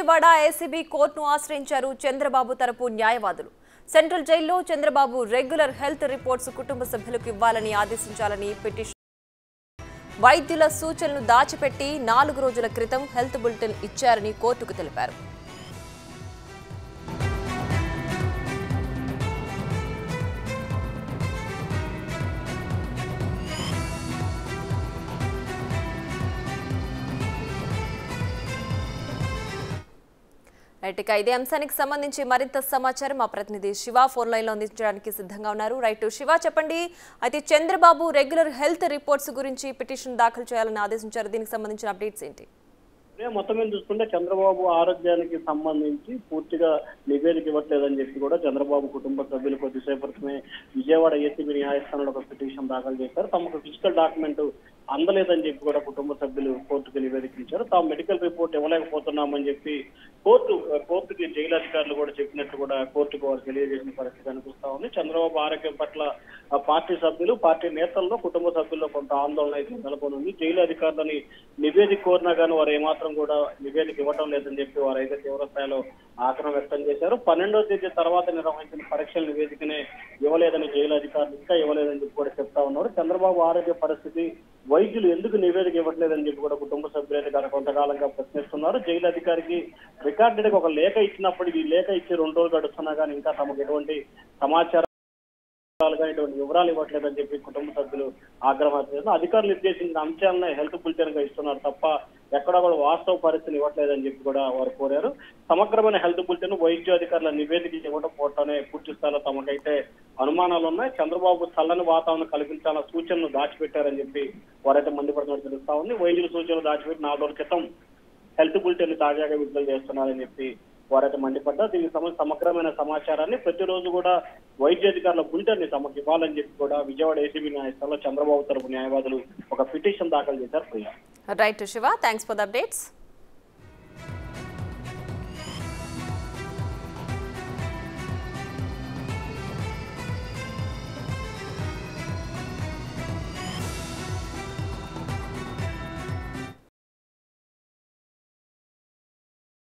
Vijayawada ACB కోర్టును ఆశ్రయించారు చంద్రబాబు తరపు న్యాయవాదులు. సెంట్రల్ జైల్లో చంద్రబాబు రెగ్యులర్ హెల్త్ రిపోర్ట్స్ కుటుంబ సభ్యులకు ఇవ్వాలని ఆదేశించాలని పిటిషన్. వైద్యుల సూచనలు దాచిపెట్టి నాలుగు రోజుల క్రితం హెల్త్ బులెటిన్ ఇచ్చారని కోర్టుకు తెలిపారు. రైట్ ఇక ఇదే అంశానికి సంబంధించి మరింత సమాచారం మా ప్రతినిధి శివ ఫోన్ లైన్లో అందించడానికి సిద్ధంగా ఉన్నారు. రైట్ శివ చెప్పండి. అయితే చంద్రబాబు రెగ్యులర్ హెల్త్ రిపోర్ట్స్ గురించి పిటిషన్ దాఖలు చేయాలని ఆదేశించారు. దీనికి సంబంధించిన అప్డేట్స్ ఏంటి? మొత్తం మీద చూసుకుంటే చంద్రబాబు ఆరోగ్యానికి సంబంధించి పూర్తిగా నివేదిక ఇవ్వట్లేదని చెప్పి కూడా చంద్రబాబు కుటుంబ సభ్యులు కొద్దిసేపటిమే విజయవాడ ఏసీబీ న్యాయస్థానంలో ఒక పిటిషన్ దాఖలు చేశారు. తమకు ఫిజికల్ డాక్యుమెంట్ అందలేదని చెప్పి కూడా కుటుంబ సభ్యులు కోర్టుకు నివేదించారు తాము మెడికల్ రిపోర్ట్ ఇవ్వలేకపోతున్నామని చెప్పి కోర్టు కోర్టుకి జైలు అధికారులు కూడా చెప్పినట్టు కూడా కోర్టుకు వారు తెలియజేసిన పరిస్థితి కనిపిస్తా ఉంది. చంద్రబాబు ఆరోగ్యం పట్ల పార్టీ సభ్యులు పార్టీ నేతల్లో కుటుంబ సభ్యుల్లో కొంత ఆందోళన అయితే నెలకొనుంది. జైలు అధికారులని నివేదిక కోరినా కానీ వారు ఏమాత్రం కూడా నివేదిక ఇవ్వటం లేదని చెప్పి వారు అయితే తీవ్ర స్థాయిలో ఆగ్రహం వ్యక్తం చేశారు. పన్నెండో తేదీ తర్వాత నిర్వహించిన పరీక్షల నివేదికనే ఇవ్వలేదని జైలు అధికారులు ఇంకా ఇవ్వలేదని చెప్పి కూడా చెప్తా ఉన్నారు. చంద్రబాబు ఆరోగ్య పరిస్థితి వైద్యులు ఎందుకు నివేదిక ఇవ్వట్లేదని చెప్పి కూడా కుటుంబ సభ్యులైతే గారు కొంతకాలంగా ప్రశ్నిస్తున్నారు జైలు అధికారికి రికార్డెడ్గా ఒక లేఖ ఇచ్చినప్పటికీ ఈ లేఖ ఇచ్చి రెండు రోజులు గడుస్తున్నా కానీ ఇంకా తమకు ఎటువంటి సమాచారం వివరాలుగా ఇటువంటి వివరాలు ఇవ్వట్లేదని చెప్పి కుటుంబ సభ్యులు ఆగ్రహం చేస్తున్నారు. అధికారులు నిర్దేశించిన అంశాలను హెల్త్ బులెటిన్గా ఇస్తున్నారు తప్ప ఎక్కడ కూడా వాస్తవ పరిస్థితిని ఇవ్వట్లేదని చెప్పి కూడా వారు కోరారు సమగ్రమైన హెల్త్ బులెటిన్ వైద్య అధికారుల నివేదిక ఇవ్వడం పోవటమే పూర్తి స్థాయిలో తమకైతే అనుమానాలు ఉన్నాయి చంద్రబాబు చల్లని వాతావరణం కలిగించాలన్న సూచనలు దాచిపెట్టారని చెప్పి వారైతే మండిపడుతున్నట్టు తెలుస్తా ఉంది. వైద్యుల సూచనలు దాచిపెట్టి నాలుగు రోజుల క్రితం హెల్త్ బులెటిన్ తాజాగా విడుదల చేస్తున్నారని చెప్పి వారైతే మండిపడ్డారు. దీనికి సంబంధించి సమగ్రమైన సమాచారాన్ని ప్రతిరోజు కూడా వైద్య అధికారుల బులెటిన్ని తమకు ఇవ్వాలని చెప్పి కూడా విజయవాడ ఏసీబీ న్యాయస్థానంలో చంద్రబాబు తరపు న్యాయవాదులు ఒక పిటిషన్ దాఖలు చేశారు Priya. Right Shiva thanks for the updates